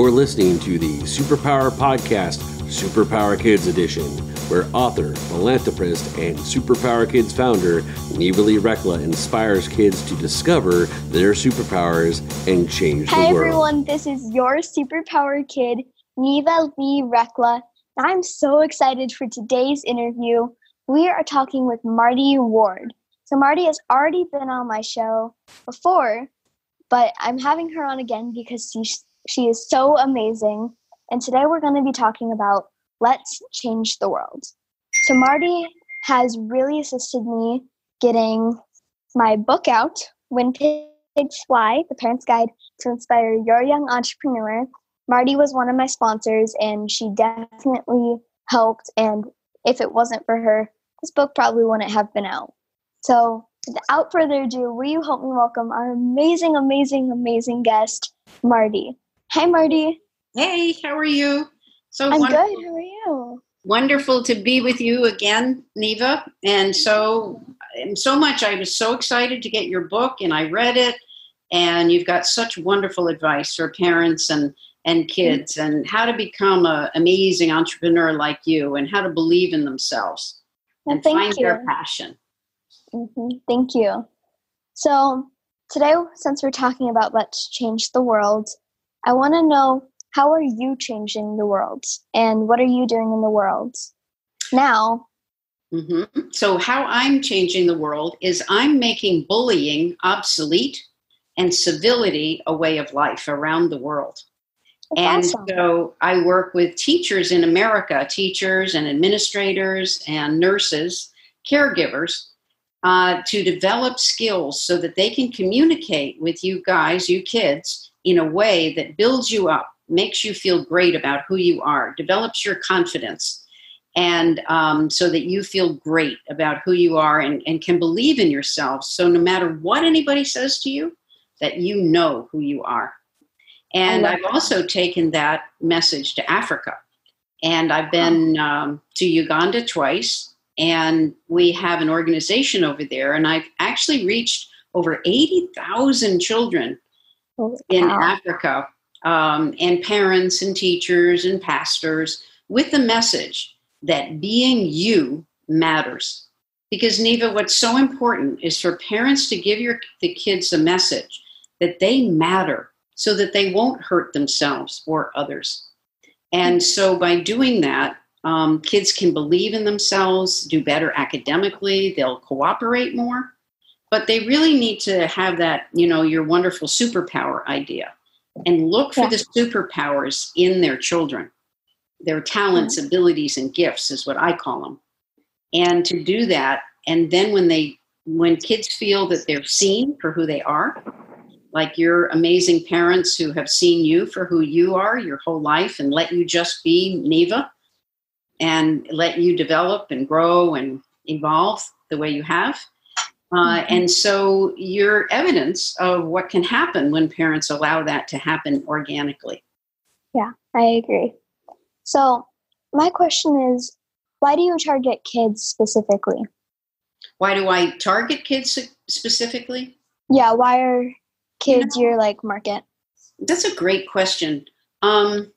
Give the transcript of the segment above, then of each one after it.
You're listening to the Superpower Podcast, Superpower Kids Edition, where author, philanthropist, and Superpower Kids founder Neva Lee Recla inspires kids to discover their superpowers and change Hi the world. everyone, this is your superpower kid, Neva Lee Recla. I'm so excited for today's interview. We are talking with Marty Ward. So, Marty has already been on my show before, but I'm having her on again because she, she is so amazing. And today we're going to be talking about Let's Change the World. So, Marty has really assisted me getting my book out, When Pigs Fly The Parent's Guide to Inspire Your Young Entrepreneur. Marty was one of my sponsors, and she definitely helped. And if it wasn't for her, this book probably wouldn't have been out. So, without further ado, will you help me welcome our amazing, amazing, amazing guest, Marty? Hi, Marty. Hey, how are you? So I'm wonderful, good. How are you? wonderful to be with you again, Neva. And so, and so much. I was so excited to get your book, and I read it. And you've got such wonderful advice for parents and and kids, and how to become an amazing entrepreneur like you, and how to believe in themselves Well, and find you. their passion. hmm Thank you. So, today, since we're talking about let's change the world, I want to know how are you changing the world and what are you doing in the world now? hmm So, how I'm changing the world is I'm making bullying obsolete and civility a way of life around the world. And awesome. so I work with teachers in America, teachers and administrators and nurses, caregivers, uh, to develop skills so that they can communicate with you guys, you kids, in a way that builds you up, makes you feel great about who you are, develops your confidence, and um, so that you feel great about who you are and, and can believe in yourself. So no matter what anybody says to you, that you know who you are. And I've that. also taken that message to Africa. And I've been um, to Uganda twice, and we have an organization over there. And I've actually reached over 80,000 children Holy in cow. Africa, um, and parents and teachers and pastors with the message that being you matters. Because Neva, what's so important is for parents to give your the kids a message that they matter, so that they won't hurt themselves or others. And so by doing that, um, kids can believe in themselves, do better academically, they'll cooperate more. But they really need to have that, you know, your wonderful superpower idea and look for Yeah. the superpowers in their children. Their talents, mm-hmm. abilities, and gifts is what I call them. And to do that, and then when they when kids feel that they're seen for who they are, like your amazing parents who have seen you for who you are your whole life and let you just be Neva and let you develop and grow and evolve the way you have. Uh, Mhm. and so you're evidence of what can happen when parents allow that to happen organically. Yeah, I agree. So, my question is why do you target kids specifically? Why do I target kids specifically? Yeah, why are kids your like market? That's a great question. Um,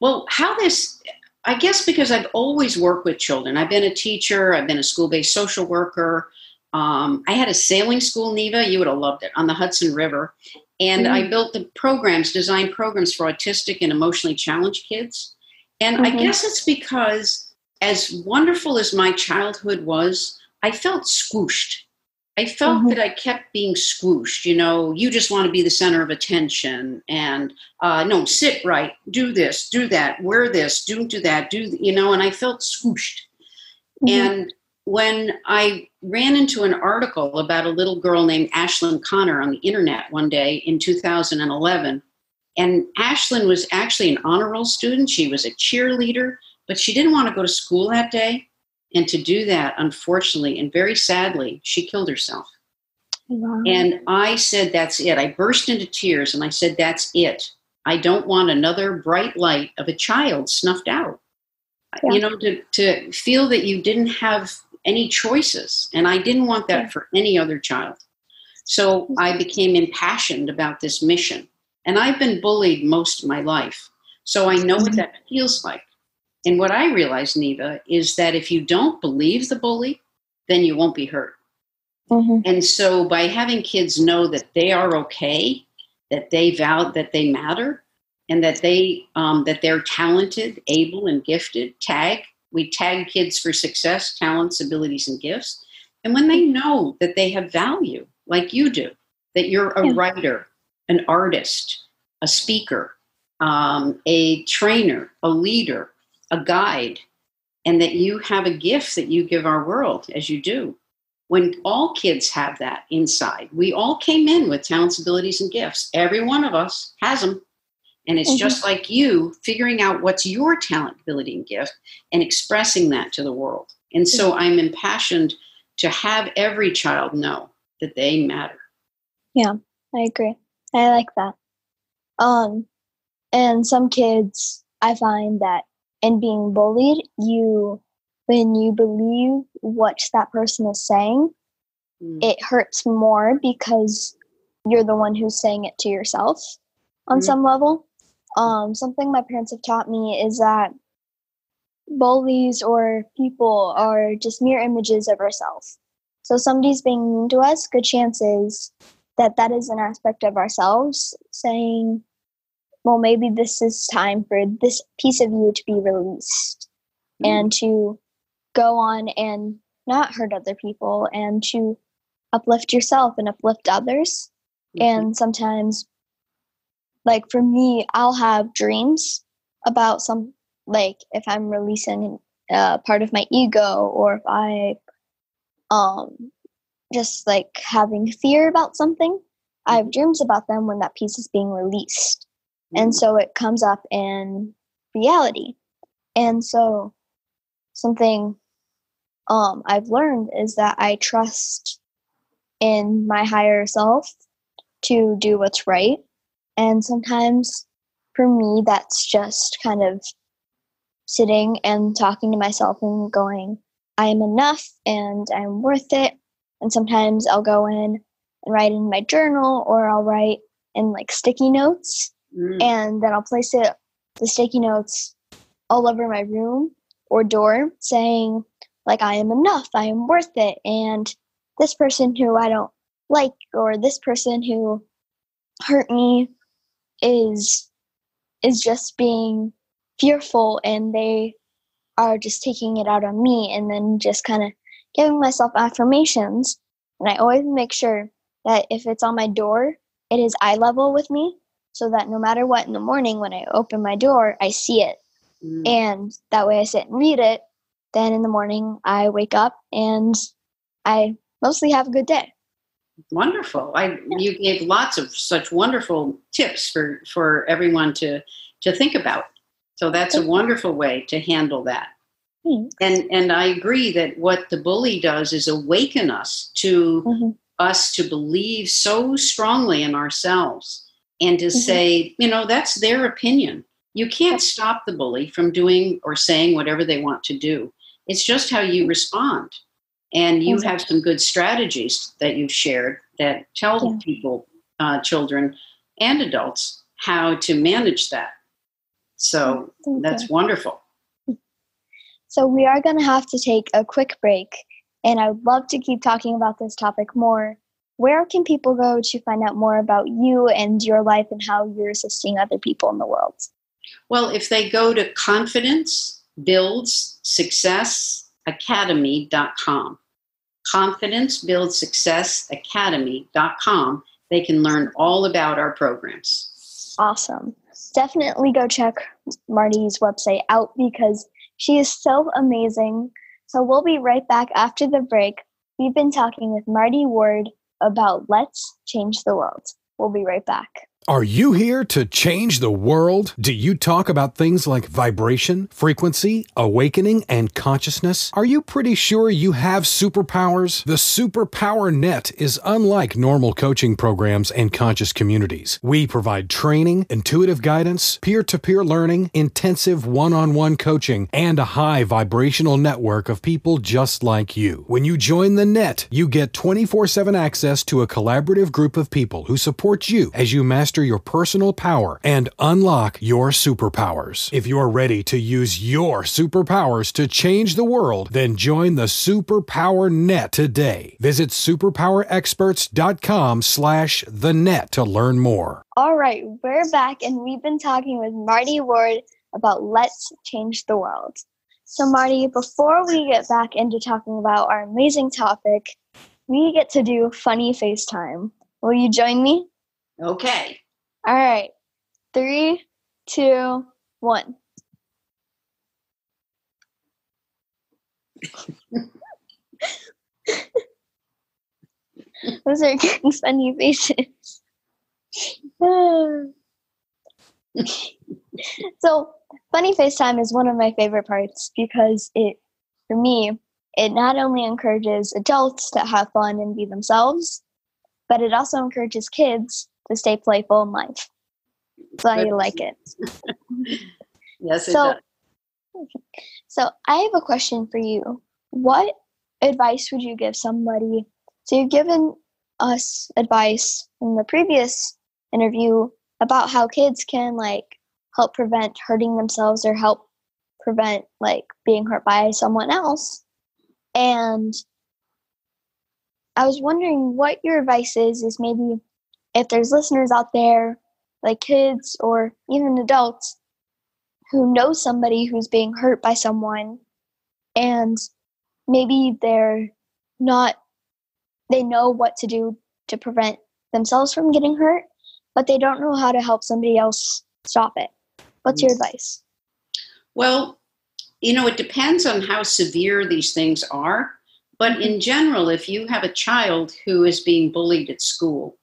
well, how this, I guess because I've always worked with children. I've been a teacher, I've been a school based social worker. Um, I had a sailing school, Neva, you would have loved it, on the Hudson River. And I built the programs, designed programs for autistic and emotionally challenged kids. And I Mhm. guess it's because, as wonderful as my childhood was, I felt squooshed. I felt Mhm. that I kept being squooshed. You know, you just want to be the center of attention, and uh, no, sit right, do this, do that, wear this, don't do that, do you know? And I felt squooshed. Mhm. And when I ran into an article about a little girl named Ashlynn Conner on the internet one day in 2011, and Ashlynn was actually an honor roll student. She was a cheerleader, but she didn't want to go to school that day. And to do that, unfortunately and very sadly, she killed herself. Wow. And I said, That's it. I burst into tears and I said, That's it. I don't want another bright light of a child snuffed out. Yeah. You know, to, to feel that you didn't have any choices. And I didn't want that for any other child. So I became impassioned about this mission. And I've been bullied most of my life. So I know what that feels like. And what I realized, Neva, is that if you don't believe the bully, then you won't be hurt. Mm-hmm. And so by having kids know that they are okay, that they vow that they matter, and that they um, that they're talented, able, and gifted. Tag we tag kids for success, talents, abilities, and gifts. And when they know that they have value, like you do, that you're a writer, an artist, a speaker, um, a trainer, a leader, a guide, and that you have a gift that you give our world as you do. When all kids have that inside, we all came in with talents, abilities, and gifts. Every one of us has them. And it's mm-hmm. just like you figuring out what's your talent, ability, and gift and expressing that to the world. And so mm-hmm. I'm impassioned to have every child know that they matter. Yeah, I agree. I like that. Um, and some kids, I find that in being bullied, you, when you believe what that person is saying, mm. it hurts more because you're the one who's saying it to yourself on mm. some level. Um, something my parents have taught me is that bullies or people are just mere images of ourselves. So somebody's being mean to us, good chances that that is an aspect of ourselves saying, well, maybe this is time for this piece of you to be released mm-hmm. and to go on and not hurt other people and to uplift yourself and uplift others. Mm-hmm. And sometimes like for me i'll have dreams about some like if i'm releasing uh, part of my ego or if i um just like having fear about something i have dreams about them when that piece is being released. And so it comes up in reality. And so something um i've learned is that i trust in my higher self to do what's right and sometimes for me, that's just kind of sitting and talking to myself and going, I am enough and I'm worth it. And sometimes I'll go in and write in my journal or I'll write in like sticky notes mm. and then I'll place it, the sticky notes all over my room or door saying, like, I am enough, I am worth it. And this person who I don't like or this person who hurt me is is just being fearful and they are just taking it out on me and then just kind of giving myself affirmations. And i always make sure that if it's on my door it is eye level with me so that no matter what in the morning when i open my door i see it. Mm. and that way i sit and read it. Then in the morning i wake up and i mostly have a good day Wonderful. I you gave lots of such wonderful tips for for everyone to to think about. So that's a wonderful way to handle that. Thanks. And and I agree that what the bully does is awaken us to mm-hmm. us to believe so strongly in ourselves and to mm-hmm. say, you know, that's their opinion. You can't stop the bully from doing or saying whatever they want to do. It's just how you respond. And you exactly. have some good strategies that you've shared that tell yeah. people, uh, children and adults, how to manage that. So Thank that's you. wonderful. So we are going to have to take a quick break, and I would love to keep talking about this topic more. Where can people go to find out more about you and your life and how you're assisting other people in the world? Well, if they go to Confidence Builds Success academy.com. Confidence Builds Success Academy.com. They can learn all about our programs. Awesome. Definitely go check Marty's website out because she is so amazing. So we'll be right back after the break. We've been talking with Marty Ward about Let's Change the World. We'll be right back. Are you here to change the world? Do you talk about things like vibration, frequency, awakening, and consciousness? Are you pretty sure you have superpowers? The Superpower Net is unlike normal coaching programs and conscious communities. We provide training, intuitive guidance, peer to peer learning, intensive one on one coaching, and a high vibrational network of people just like you. When you join the net, you get 24 7 access to a collaborative group of people who support you as you master master your personal power and unlock your superpowers. If you're ready to use your superpowers to change the world, then join the Superpower Net today. Visit superpowerexperts.com slash the net to learn more. All right, we're back and we've been talking with Marty Ward about Let's Change the World. So, Marty, before we get back into talking about our amazing topic, we get to do funny FaceTime. Will you join me? Okay. All right. Three, two, one. Those are getting funny faces. so, funny FaceTime is one of my favorite parts because it, for me, it not only encourages adults to have fun and be themselves, but it also encourages kids to stay playful in life. So I like it. yes, it so, does. So I have a question for you. What advice would you give somebody? So you've given us advice in the previous interview about how kids can like help prevent hurting themselves or help prevent like being hurt by someone else. And I was wondering what your advice is, is maybe if there's listeners out there, like kids or even adults, who know somebody who's being hurt by someone and maybe they're not, they know what to do to prevent themselves from getting hurt, but they don't know how to help somebody else stop it. What's your advice? Well, you know, it depends on how severe these things are. But in general, if you have a child who is being bullied at school,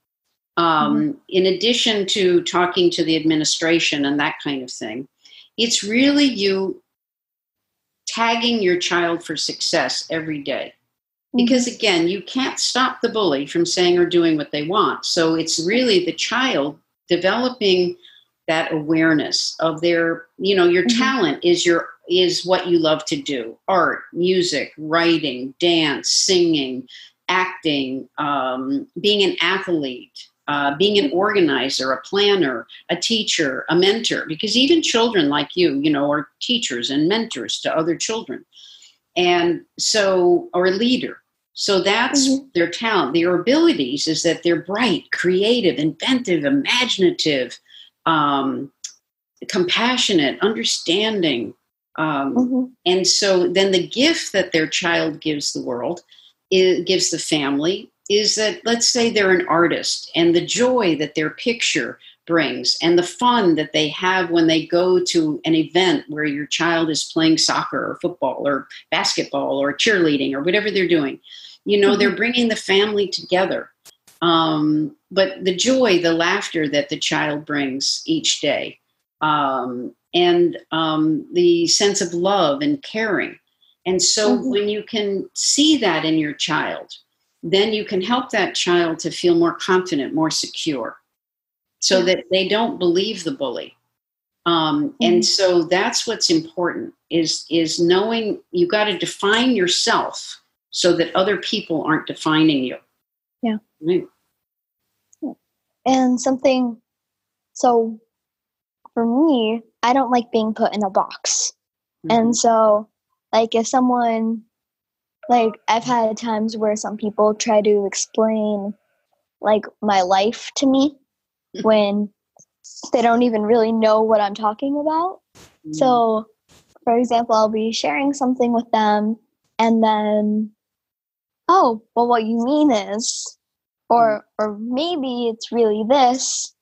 um, mm-hmm. in addition to talking to the administration and that kind of thing, it's really you tagging your child for success every day. Mm-hmm. Because again, you can't stop the bully from saying or doing what they want. So it's really the child developing that awareness of their, you know, your mm-hmm. talent is your is what you love to do art, music, writing, dance, singing, acting, um, being an athlete, uh, being an organizer, a planner, a teacher, a mentor, because even children like you, you know, are teachers and mentors to other children. And so, or a leader. So that's mm-hmm. their talent. Their abilities is that they're bright, creative, inventive, imaginative, um, compassionate, understanding, um, mm-hmm. And so then the gift that their child gives the world, it gives the family, is that let's say they're an artist and the joy that their picture brings and the fun that they have when they go to an event where your child is playing soccer or football or basketball or cheerleading or whatever they're doing. You know, mm-hmm. they're bringing the family together. Um, but the joy, the laughter that the child brings each day, um, and um, the sense of love and caring. And so mm-hmm. when you can see that in your child, then you can help that child to feel more confident, more secure, so that they don't believe the bully. Um, mm-hmm. And so that's what's important is is knowing you got to define yourself so that other people aren't defining you. Yeah. Right. And something. So, for me, I don't like being put in a box. Mm-hmm. And so, like, if someone, like, I've had times where some people try to explain, like, my life to me when they don't even really know what I'm talking about. Mm-hmm. So, for example, I'll be sharing something with them, and then, oh, well, what you mean is, or mm-hmm. or maybe it's really this,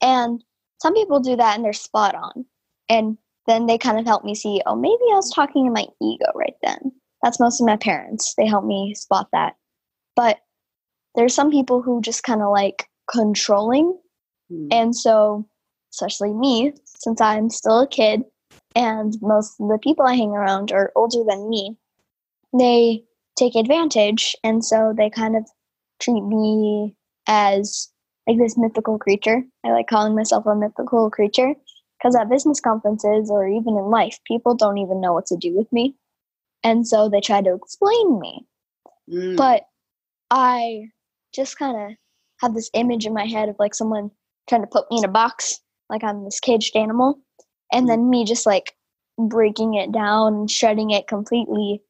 and some people do that and they're spot on. And then they kind of help me see, oh, maybe I was talking in my ego right then. That's mostly my parents. They help me spot that. But there's some people who just kind of like controlling. Mm. And so, especially me, since I'm still a kid and most of the people I hang around are older than me, they take advantage. And so they kind of treat me as like this mythical creature. I like calling myself a mythical creature because at business conferences or even in life, people don't even know what to do with me. And so they tried to explain me. Mm. But I just kind of have this image in my head of like someone trying to put me in a box like I'm this caged animal, and then me just like breaking it down and shredding it completely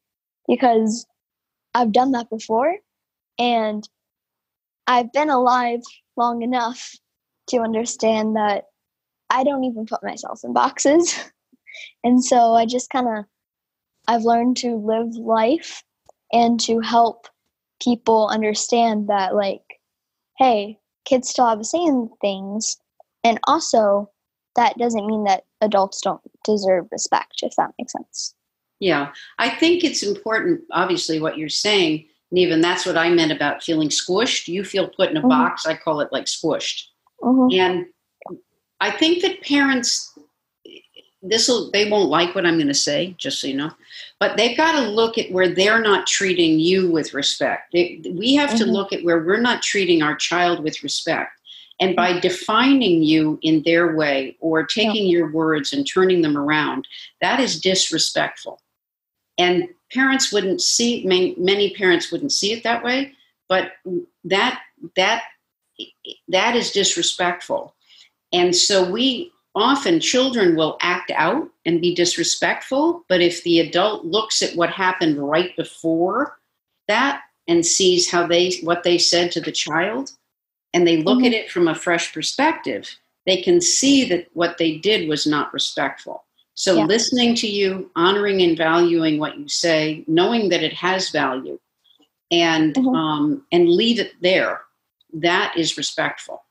because I've done that before and I've been alive long enough to understand that I don't even put myself in boxes. and so I just kind of I've learned to live life and to help people understand that like hey, kids still have the same things and also that doesn't mean that adults don't deserve respect if that makes sense. Yeah, I think it's important, obviously, what you're saying, Neva, and that's what I meant about feeling squished. You feel put in a mm-hmm. box, I call it like squished. Mm-hmm. And I think that parents, this will, they won't like what I'm going to say, just so you know, but they've got to look at where they're not treating you with respect. They, we have mm-hmm. to look at where we're not treating our child with respect. And by defining you in their way or taking yeah. your words and turning them around, that is disrespectful and parents wouldn't see many parents wouldn't see it that way but that that that is disrespectful and so we often children will act out and be disrespectful but if the adult looks at what happened right before that and sees how they what they said to the child and they look mm-hmm. at it from a fresh perspective they can see that what they did was not respectful so yeah. listening to you, honoring and valuing what you say, knowing that it has value, and mm-hmm. um, and leave it there. That is respectful.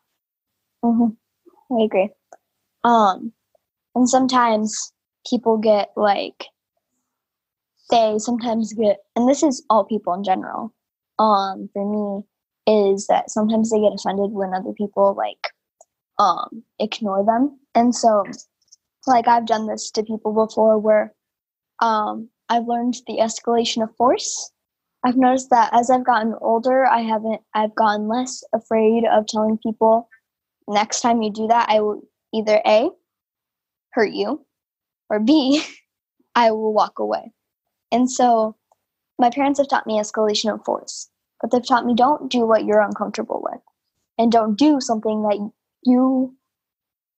Mm-hmm. I agree. Um, and sometimes people get like they sometimes get, and this is all people in general. Um, for me, is that sometimes they get offended when other people like um ignore them, and so like I've done this to people before where um, I've learned the escalation of force. I've noticed that as I've gotten older, I haven't I've gotten less afraid of telling people next time you do that, I will either A hurt you or B I will walk away. And so my parents have taught me escalation of force, but they've taught me don't do what you're uncomfortable with and don't do something that you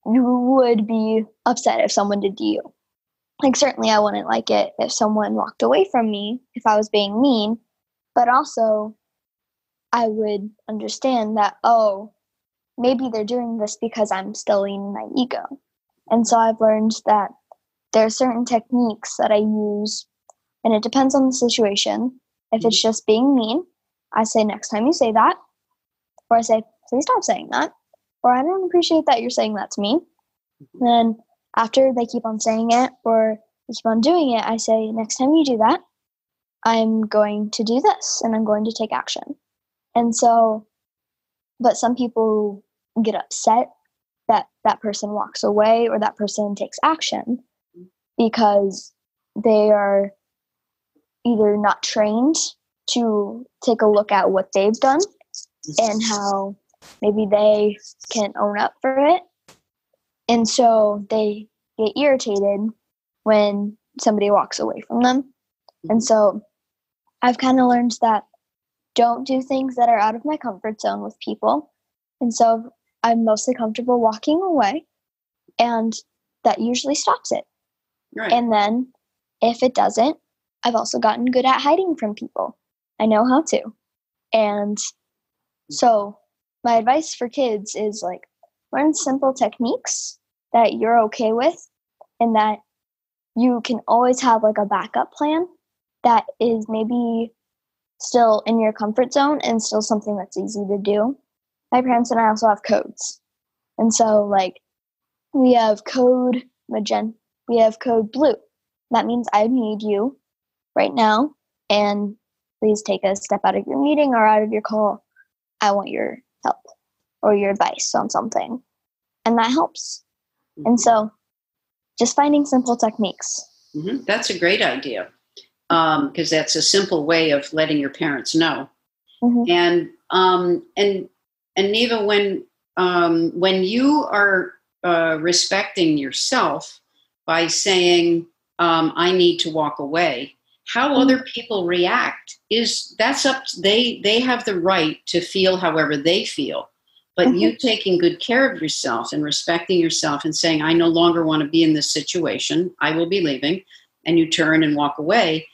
you would be upset if someone did to you. Like, certainly, I wouldn't like it if someone walked away from me if I was being mean, but also, I would understand that, oh, maybe they're doing this because I'm still in my ego. And so I've learned that there are certain techniques that I use, and it depends on the situation. If it's mm-hmm. just being mean, I say, next time you say that, or I say, please stop saying that or I don't appreciate that you're saying that to me. Then after they keep on saying it or they keep on doing it, I say, next time you do that, I'm going to do this and I'm going to take action. And so, but some people get upset that that person walks away or that person takes action because they are either not trained to take a look at what they've done and how maybe they can own up for it. And so they get irritated when somebody walks away from them. And so I've kind of learned that don't do things that are out of my comfort zone with people. And so I'm mostly comfortable walking away, and that usually stops it. Right. And then if it doesn't, I've also gotten good at hiding from people. I know how to. And so my advice for kids is like learn simple techniques that you're okay with and that you can always have like a backup plan that is maybe still in your comfort zone and still something that's easy to do. My parents and I also have codes. And so like we have code magenta, we have code blue. That means I need you right now and please take a step out of your meeting or out of your call. I want your help or your advice on something. And that helps. Mm-hmm. And so just finding simple techniques. Mm-hmm. That's a great idea because um, that's a simple way of letting your parents know. Mm-hmm. And um, and and Neva, when um, when you are uh, respecting yourself by saying, um, "I need to walk away," how mm-hmm. other people react is that's up. To, they they have the right to feel however they feel. But Mhm. you taking good care of yourself and respecting yourself and saying, I no longer want to be in this situation, I will be leaving, and you turn and walk away,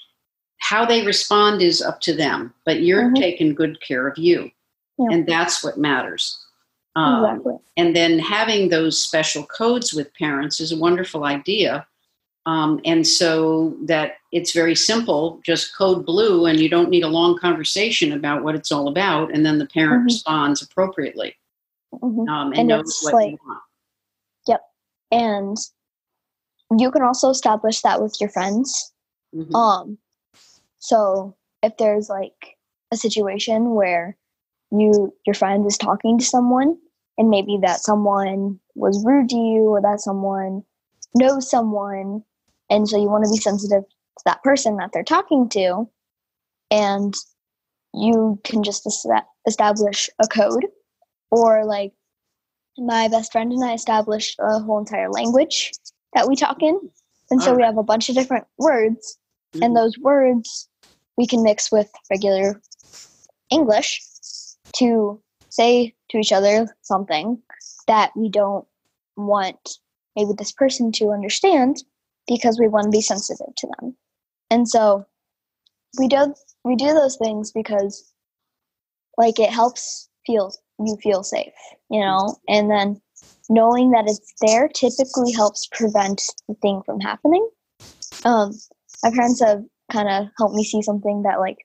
how they respond is up to them. But you're Mhm. taking good care of you. Yeah. And that's what matters. Um, exactly. and then having those special codes with parents is a wonderful idea. Um, and so that it's very simple, just code blue, and you don't need a long conversation about what it's all about. And then the parent Mhm. responds appropriately Mhm. um, and, And knows what like- you want. And you can also establish that with your friends. Mhm. Um, so if there's like a situation where you your friend is talking to someone and maybe that someone was rude to you or that someone knows someone and so you want to be sensitive to that person that they're talking to and you can just establish a code or like my best friend and I established a whole entire language that we talk in and so we have a bunch of different words Mhm. and those words we can mix with regular English to say to each other something that we don't want maybe this person to understand because we want to be sensitive to them. And so we do we do those things because like it helps feel you feel safe, you know? And then knowing that it's there typically helps prevent the thing from happening. Um my parents have kind of helped me see something that like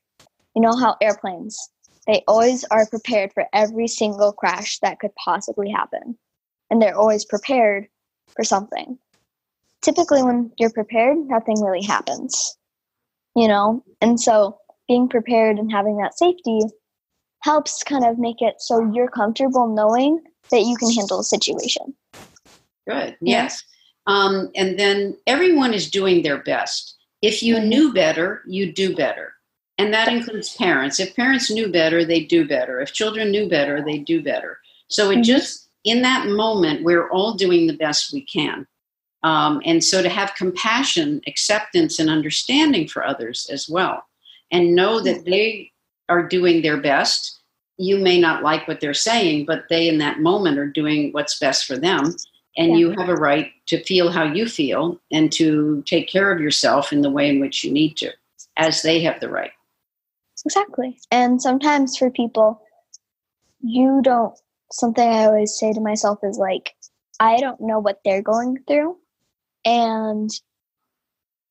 you know how airplanes they always are prepared for every single crash that could possibly happen and they're always prepared for something typically when you're prepared nothing really happens you know and so being prepared and having that safety helps kind of make it so you're comfortable knowing that you can handle a situation Good. Yeah. Yes. Um, and then everyone is doing their best. If you knew better, you'd do better. And that includes parents. If parents knew better, they'd do better. If children knew better, they'd do better. So it Mhm. just, in that moment, we're all doing the best we can. Um, and so to have compassion, acceptance, and understanding for others as well, and know that they are doing their best. You may not like what they're saying, but they in that moment are doing what's best for them. And Yeah. you have a right to feel how you feel and to take care of yourself in the way in which you need to, as they have the right. Exactly. And sometimes for people, you don't, something I always say to myself is like, I don't know what they're going through. And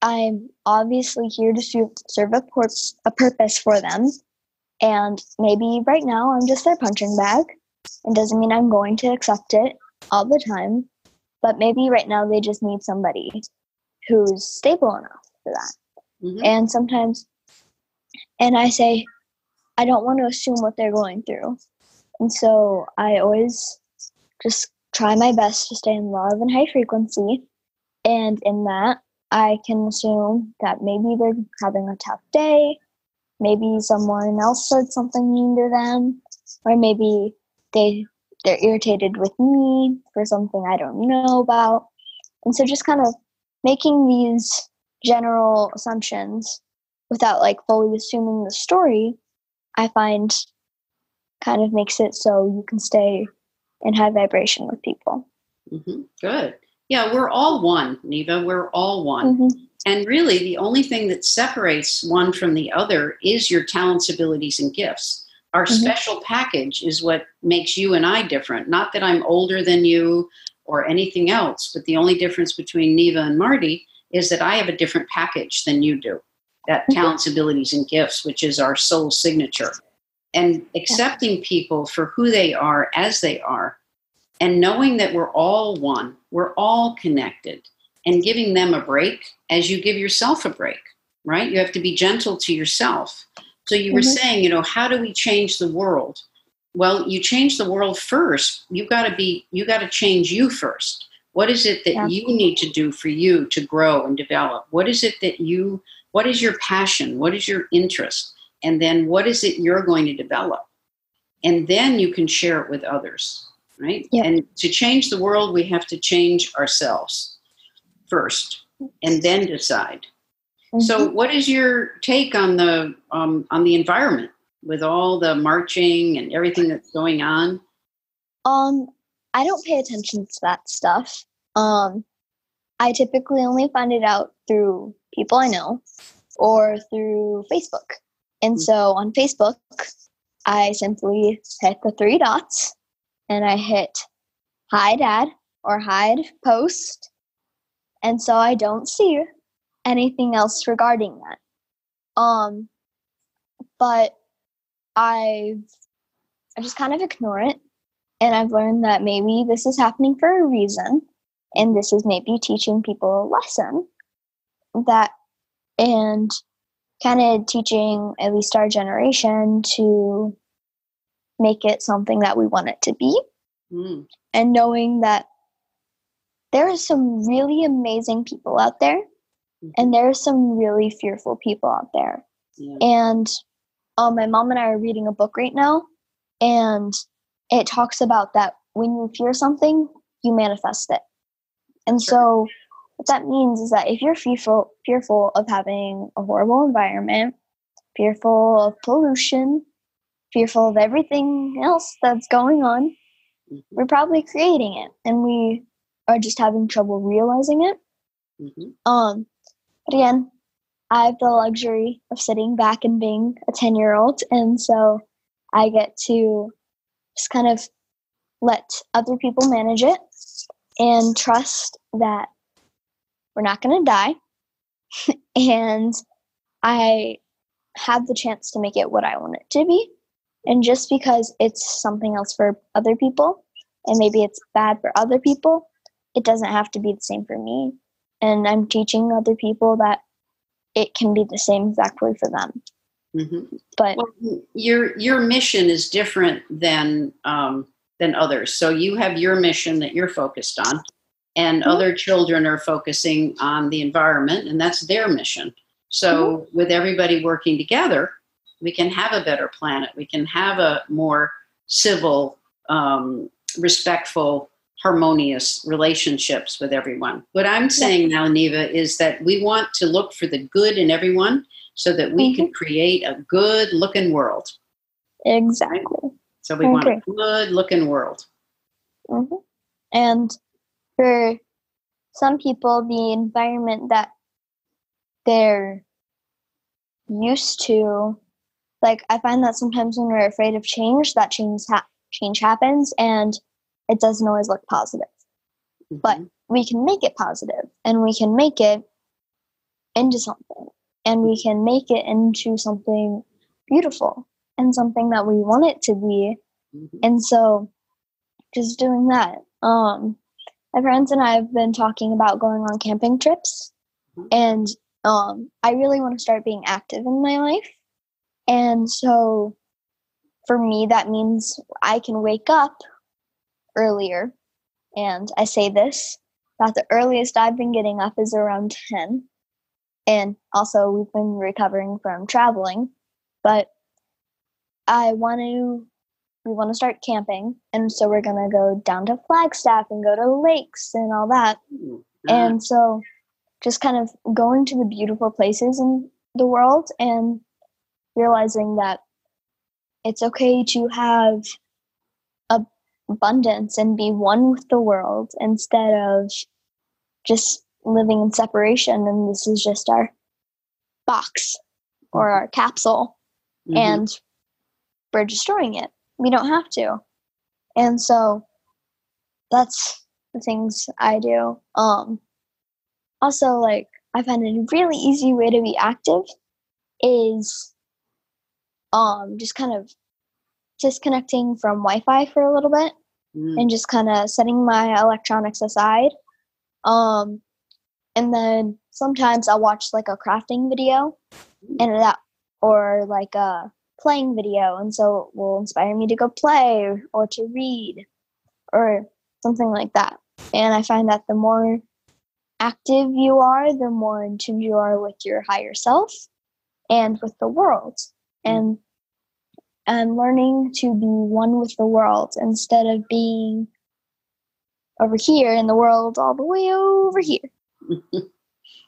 I'm obviously here to serve a, a purpose for them. And maybe right now I'm just their punching bag. It doesn't mean I'm going to accept it all the time. But maybe right now they just need somebody who's stable enough for that. Mhm. And sometimes, and I say, I don't want to assume what they're going through. And so I always just try my best to stay in love and high frequency. And in that, I can assume that maybe they're having a tough day. Maybe someone else said something mean to them, or maybe they they're irritated with me for something I don't know about. And so just kind of making these general assumptions without like fully assuming the story, I find kind of makes it so you can stay in high vibration with people. hmm Good. Yeah, we're all one, Neva. We're all one. Mhm. And really, the only thing that separates one from the other is your talents, abilities, and gifts. Our Mhm. special package is what makes you and I different. Not that I'm older than you or anything else, but the only difference between Neva and Marty is that I have a different package than you do. That Mhm. talents, abilities, and gifts, which is our soul signature. And accepting people for who they are as they are, and knowing that we're all one, we're all connected, and giving them a break as you give yourself a break, right? You have to be gentle to yourself. So you were Mhm. saying, you know, how do we change the world? Well, you change the world first. You've got to be you got to change you first. What is it that Yeah. you need to do for you to grow and develop? What is it that you what is your passion? What is your interest? And then what is it you're going to develop? And then you can share it with others, right? And to change the world, we have to change ourselves first and then decide. So, Mhm. what is your take on the um, on the environment with all the marching and everything that's going on? Um, I don't pay attention to that stuff. Um, I typically only find it out through people I know or through Facebook. And so on Facebook, I simply hit the three dots and I hit hide ad or hide post. And so I don't see anything else regarding that. Um, but I've I just kind of ignore it. And I've learned that maybe this is happening for a reason. And this is maybe teaching people a lesson that, and kind of teaching at least our generation to make it something that we want it to be. Mm. And knowing that there are some really amazing people out there, mm-hmm. and there are some really fearful people out there. Yeah. And um, my mom and I are reading a book right now, and it talks about that when you fear something, you manifest it. And so what that means is that if you're fearful fearful of having a horrible environment, fearful of pollution, fearful of everything else that's going on, mm-hmm. we're probably creating it and we are just having trouble realizing it. Mm-hmm. Um but again, I have the luxury of sitting back and being a 10 year old. And so I get to just kind of let other people manage it and trust that we're not going to die. and I have the chance to make it what I want it to be. And just because it's something else for other people, and maybe it's bad for other people, it doesn't have to be the same for me. And I'm teaching other people that it can be the same exactly for them. Mm-hmm. But well, your your mission is different than um, than others. So you have your mission that you're focused on, and mm-hmm. other children are focusing on the environment, and that's their mission. So mm-hmm. with everybody working together, we can have a better planet. We can have a more civil, um, respectful harmonious relationships with everyone. What I'm saying now, Neva, is that we want to look for the good in everyone so that we mm-hmm. can create a good looking world. Exactly. Right? So we okay. want a good looking world. Mm-hmm. And for some people, the environment that they're used to, like I find that sometimes when we're afraid of change, that change ha- change happens, and it doesn't always look positive. Mm-hmm. But we can make it positive and we can make it into something and we can make it into something beautiful and something that we want it to be. Mm-hmm. And so just doing that. Um my friends and I have been talking about going on camping trips mm-hmm. and um I really want to start being active in my life. And so for me that means I can wake up earlier. And I say this about the earliest I've been getting up is around 10. And also, we've been recovering from traveling. But I want to, we want to start camping. And so we're going to go down to Flagstaff and go to lakes and all that. Mm-hmm. And so just kind of going to the beautiful places in the world and realizing that it's okay to have abundance and be one with the world instead of just living in separation and this is just our box or our capsule mm-hmm. and we're destroying it we don't have to and so that's the things i do um also like i find a really easy way to be active is um just kind of disconnecting from Wi-Fi for a little bit mm. and just kind of setting my electronics aside. Um, and then sometimes I'll watch like a crafting video, and that or like a playing video, and so it will inspire me to go play or, or to read or something like that. And I find that the more active you are, the more in tune you are with your higher self and with the world. Mm. And and learning to be one with the world instead of being over here in the world all the way over here.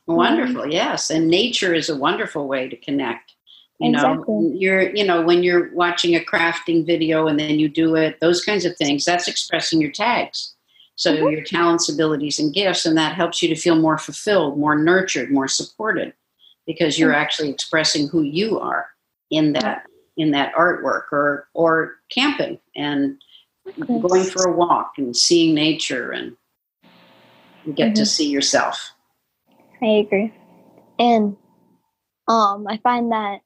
wonderful, yes. And nature is a wonderful way to connect You Exactly. know, you're you know when you're watching a crafting video and then you do it, those kinds of things. That's expressing your tags. So Mhm. your talents, abilities, and gifts, and that helps you to feel more fulfilled, more nurtured, more supported, because you're actually expressing who you are in that in that artwork or or camping and going for a walk and seeing nature and you get to Mhm. see yourself. I agree. And um I find that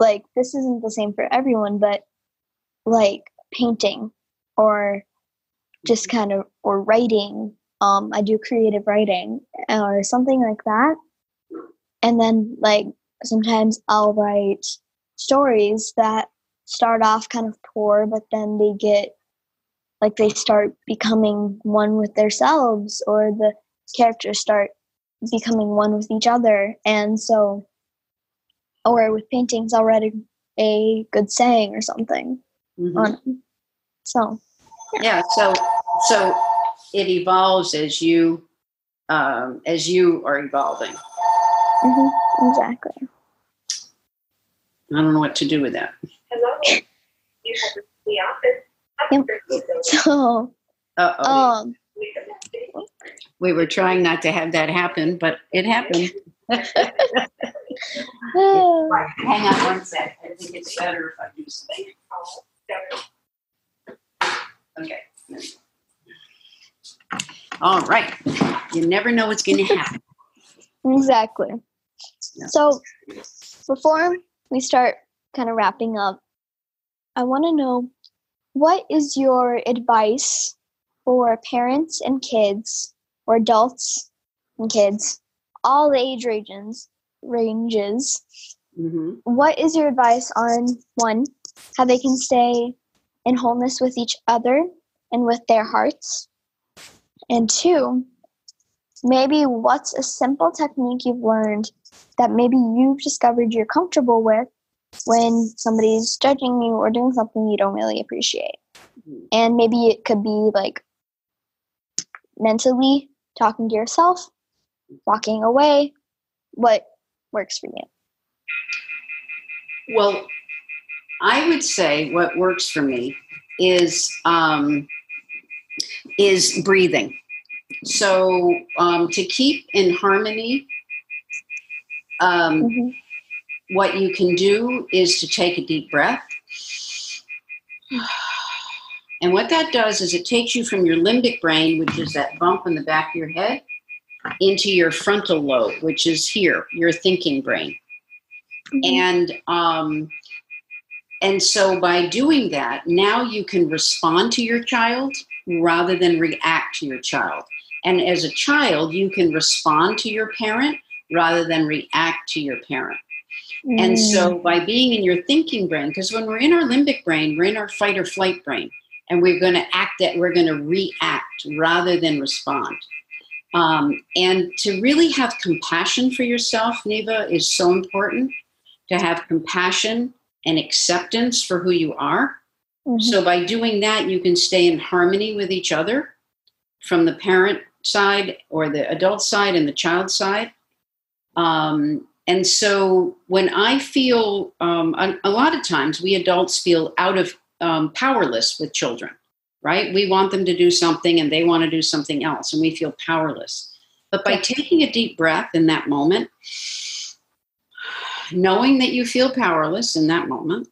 like this isn't the same for everyone, but like painting or just kind of or writing. Um I do creative writing or something like that. And then like sometimes I'll write stories that start off kind of poor but then they get like they start becoming one with themselves or the characters start becoming one with each other and so or with paintings i'll write a, a good saying or something Mhm. on 'em. so yeah so so it evolves as you um, as you are evolving Mm-hmm. exactly i don't know what to do with that Hello. You have the office. Yep. so uh-oh um we were trying not to have that happen but it happened hang on one sec i think it's better if i do something okay. All right. You never know what's going to happen. Exactly. So before we start kind of wrapping up i want to know what is your advice for parents and kids or adults and kids all the age ranges ranges. Hmm what is your advice on one how they can stay in wholeness with each other and with their hearts? And two maybe what's a simple technique you've learned that maybe you've discovered you're comfortable with when somebody's judging you or doing something you don't really appreciate? And maybe it could be like mentally talking to yourself walking away what works for you Well, I would say what works for me is um, is breathing. So um, to keep in harmony, um, Mhm. what you can do is to take a deep breath. And what that does is it takes you from your limbic brain, which is that bump in the back of your head, into your frontal lobe, which is here, your thinking brain. And um, and so by doing that now you can respond to your child rather than react to your child. And as a child you can respond to your parent rather than react to your parent. And Mm. so by being in your thinking brain because when we're in our limbic brain we're in our fight or flight brain and we're going to act that we're going to react rather than respond um, and to really have compassion for yourself neva is so important to have compassion and acceptance for who you are. Mhm. So, by doing that, you can stay in harmony with each other from the parent side or the adult side and the child side. Um, and so, when I feel, um, a, a lot of times we adults feel out of um, powerless with children, right? We want them to do something and they want to do something else, and we feel powerless. But by taking a deep breath in that moment, knowing that you feel powerless in that moment,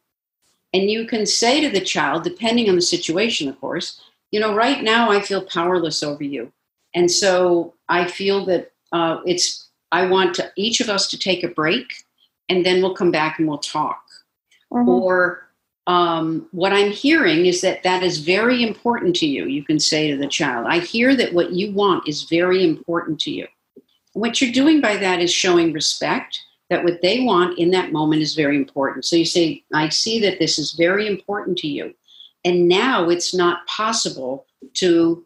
and you can say to the child, depending on the situation, of course, you know, right now I feel powerless over you. And so I feel that uh, it's, I want to, each of us to take a break and then we'll come back and we'll talk. Mhm. Or um, what I'm hearing is that that is very important to you. You can say to the child, I hear that what you want is very important to you. What you're doing by that is showing respect that what they want in that moment is very important. So you say, I see that this is very important to you. And now it's not possible to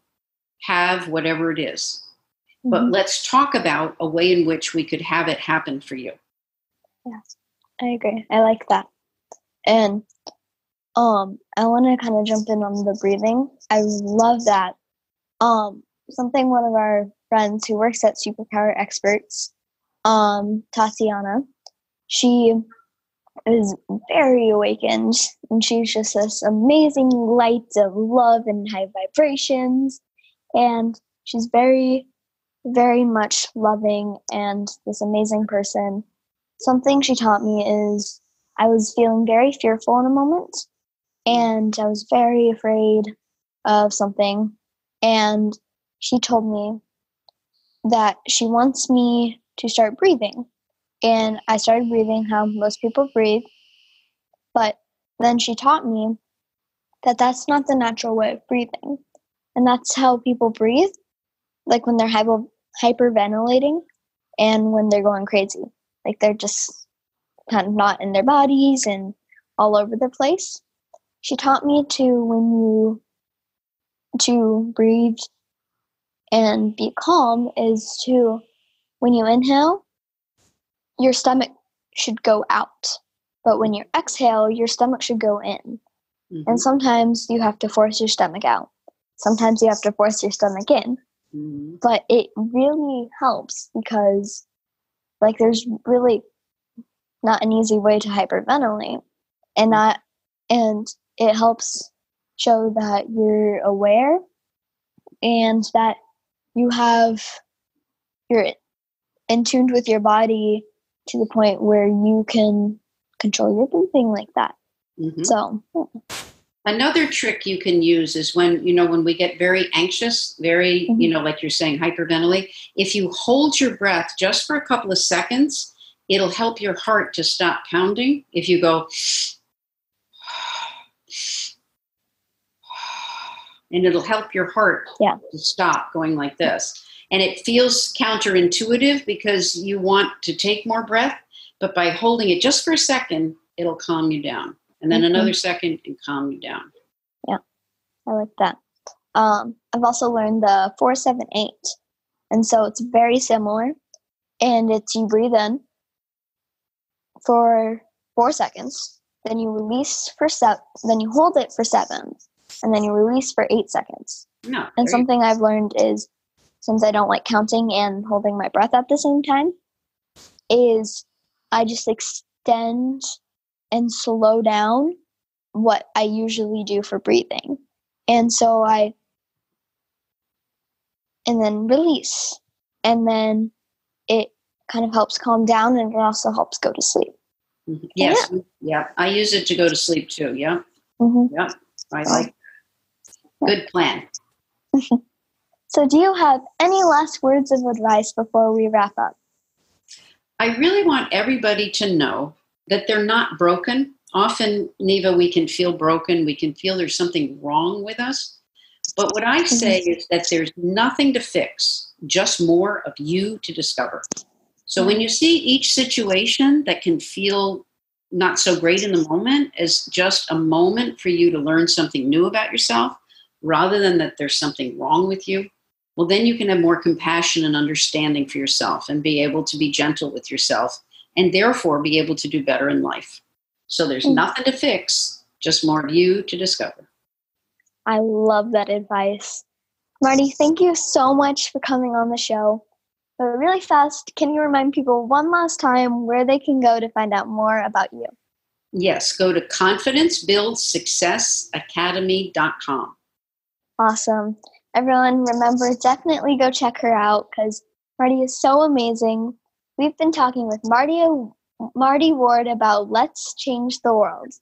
have whatever it is. But Mhm. let's talk about a way in which we could have it happen for you. I agree. I like that. And um I want to kind of jump in on the breathing. I love that. Um something one of our friends who works at Superpower Experts, um Tatiana, she is very awakened and she's just this amazing light of love and high vibrations and she's very very much loving and this amazing person something she taught me is i was feeling very fearful in a moment and i was very afraid of something and she told me that she wants me to start breathing and I started breathing how most people breathe. But then she taught me that that's not the natural way of breathing. And that's how people breathe, like when they're hypo- hyperventilating and when they're going crazy. Like they're just kind of not in their bodies and all over the place. She taught me to, when you, to breathe and be calm, is to, when you inhale, your stomach should go out. But when you exhale, your stomach should go in. Mm-hmm. And sometimes you have to force your stomach out. Sometimes you have to force your stomach in. Mm-hmm. But it really helps because, like, there's really not an easy way to hyperventilate. And that, and it helps show that you're aware and that you have, you're in tuned with your body to the point where you can control your breathing like that. Mm-hmm. So, yeah. another trick you can use is when you know when we get very anxious, very mm-hmm. you know, like you're saying, hyperventilate. If you hold your breath just for a couple of seconds, it'll help your heart to stop pounding. If you go. And it'll help your heart yeah. to stop going like this. And it feels counterintuitive because you want to take more breath but by holding it just for a second it'll calm you down. And then mm-hmm. another second and calm you down. Yeah. I like that. Um, i've also learned the 478 and so it's very similar and it's you breathe in for four seconds then you release for seven then you hold it for seven and then you release for eight seconds no, and something i've learned is since I don't like counting and holding my breath at the same time, is I just extend and slow down what I usually do for breathing. And so I, and then release. And then it kind of helps calm down and it also helps go to sleep. Mm-hmm. Yes. Yeah. yeah. I use it to go to sleep too. Yeah. Mm-hmm. Yeah. I like. Good plan. So, do you have any last words of advice before we wrap up? I really want everybody to know that they're not broken. Often, Neva, we can feel broken, we can feel there's something wrong with us. But what I mm-hmm. say is that there's nothing to fix, just more of you to discover. So when you see each situation that can feel not so great in the moment as just a moment for you to learn something new about yourself, rather than that there's something wrong with you, well, then you can have more compassion and understanding for yourself and be able to be gentle with yourself and therefore be able to do better in life. So there's mm-hmm. nothing to fix, just more of you to discover. I love that advice. Marty, thank you so much for coming on the show. But really fast, can you remind people one last time where they can go to find out more about you? Yes, go to confidencebuildsuccessacademy.com. Awesome everyone, remember definitely go check her out because Marty is so amazing. We've been talking with Marty Marty Ward about Let's Change the World.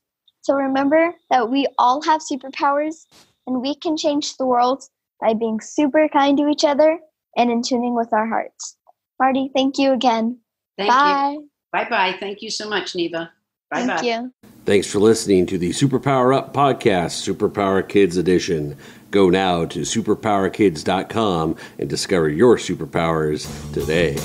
So remember that we all have superpowers and we can change the world by being super kind to each other and in tuning with our hearts. Marty, thank you again. Thank bye. you. Bye bye. Thank you so much, Neva. Bye Thank bye. you. Thanks for listening to the Superpower Up Podcast, Superpower Kids Edition. Go now to superpowerkids.com and discover your superpowers today.